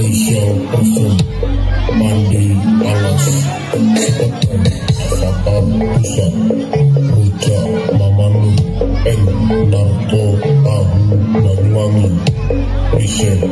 Spesial person Mandi Alas Sepetan Avatar Pusat Rujak Mamanu N Narto Tahu Banyuwangi Present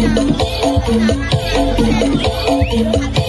Thank you.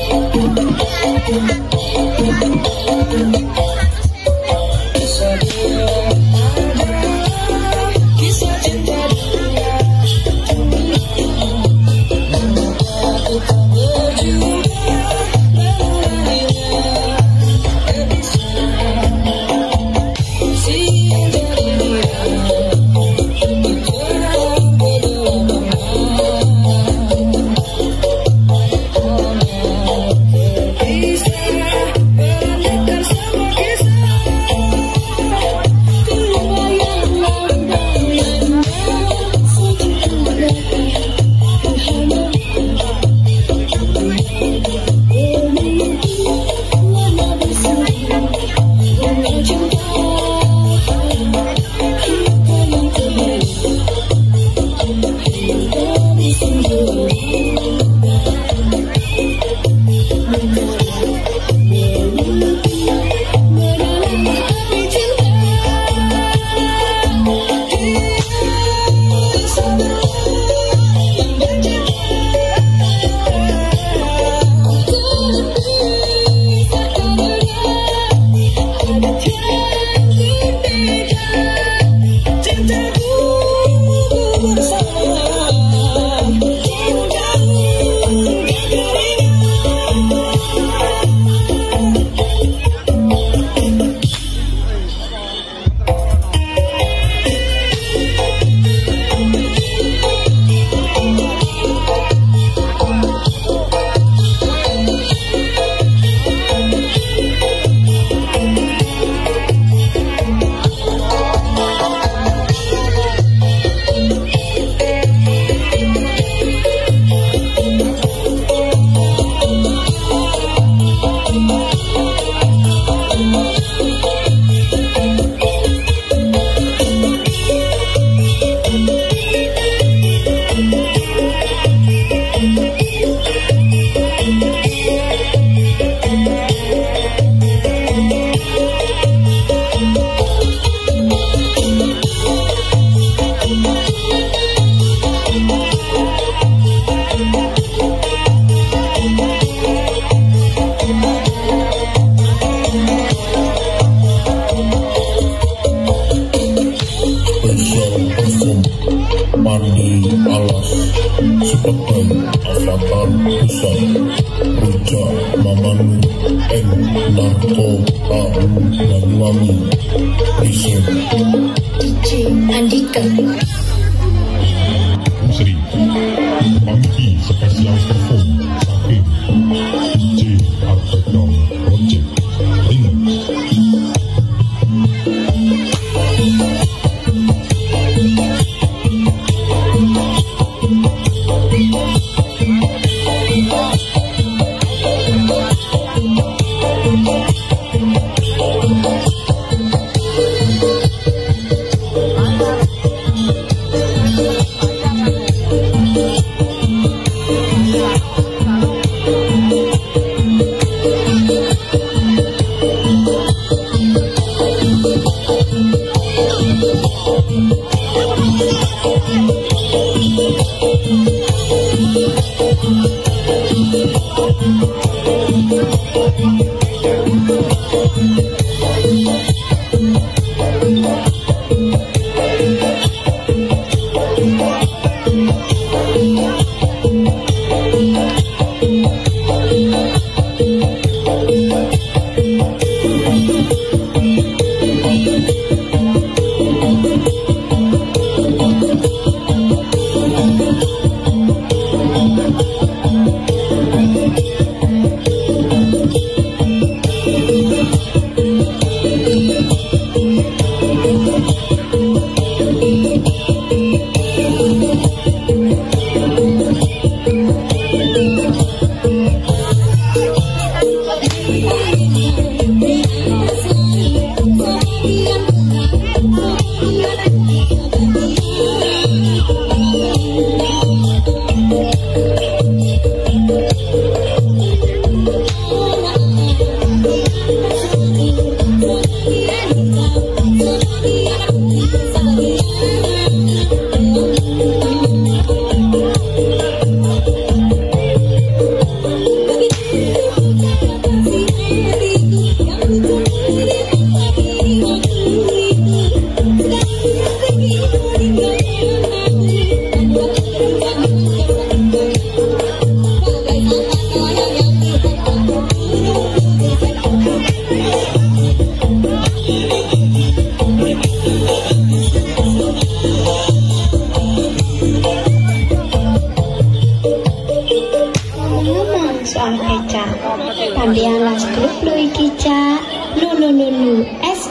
Look, Loikicha. No, no, no. S